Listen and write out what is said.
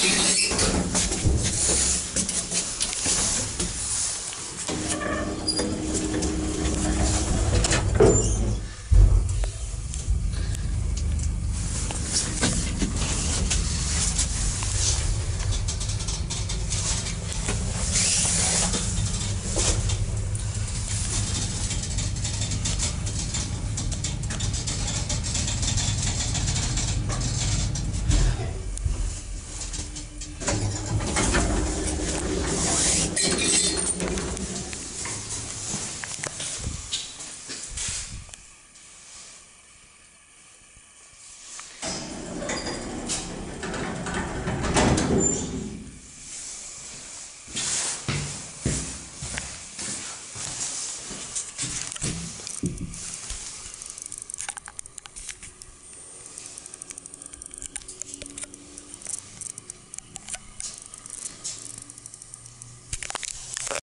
Cheers. ediyoruz.